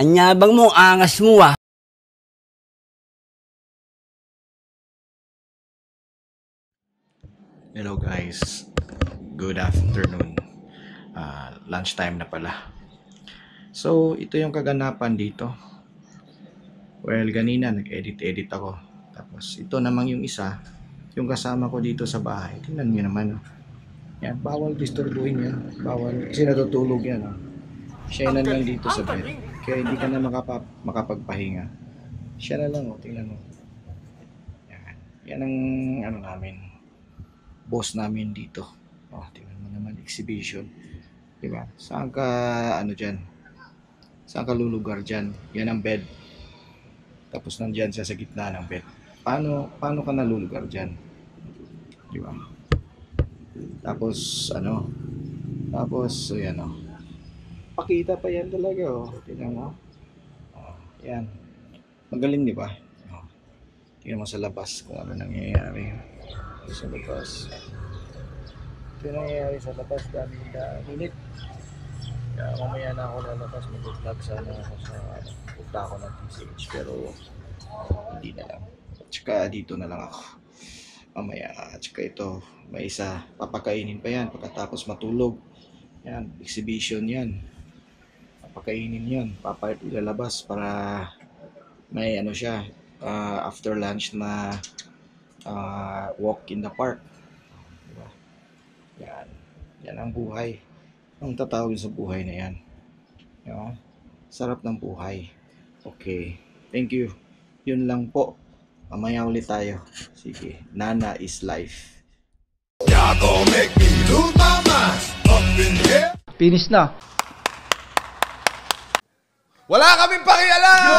Anyabang mo, angas mo ah. Hello guys, good afternoon. Ah, lunchtime na pala. So, ito yung kaganapan dito. Well, ganina nag-edit-edit ako. Tapos, ito namang yung isa, yung kasama ko dito sa bahay. Tingnan nyo naman. oh. Yan, bawal disturbuhin yan. Bawal, kasi natutulog yan. Oh. Siya na lang dito sa bed. Kaya hindi ka na makapa, makapagpahinga. Siya na lang, oh. tingnan mo. Yan. Yan ang ano namin, boss namin dito. Oh, tingnan mo naman, exhibition. Di ba? Saan ka, ano dyan? Saan ka lulugar dyan? Yan ang bed. Tapos nandyan siya sa gitna ng bed. Paano, paano ka nalulugar dyan? Di ba? Tapos, ano? Tapos, so yan, oh. Pakita pa yan talaga, oh. Tingnan mo. Oh, yan. Magaling, di ba? Oh. Tingnan mo sa labas kung ano nangyayari sa labas. Ito nangyayari sa labas dami na init. Kaya mamaya na ako lalabas, mag-vlog sana ako sa punta ako ng TCH pero hindi na lang. At saka dito na lang ako. Mamaya, at saka ito, may isa, papakainin pa yan pagkatapos matulog. Yan, exhibition yan. Papakainin yan, papa ilalabas para may ano siya, ah, after lunch na uh, walk in the park. Diba? Yan. Yan ang buhay. Ang tatawag sa buhay na yan. Diba? Sarap ng buhay. Okay. Thank you. Yun lang po. Mamaya ulit tayo. Sige. Nana is life. Y'all gon' make me lose my mind up in here. Finish na. Wala kaming pakialam!